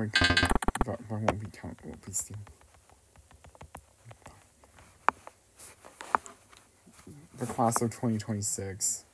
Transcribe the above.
Like, but, I won't be count. Won't be seen. The class of 2026.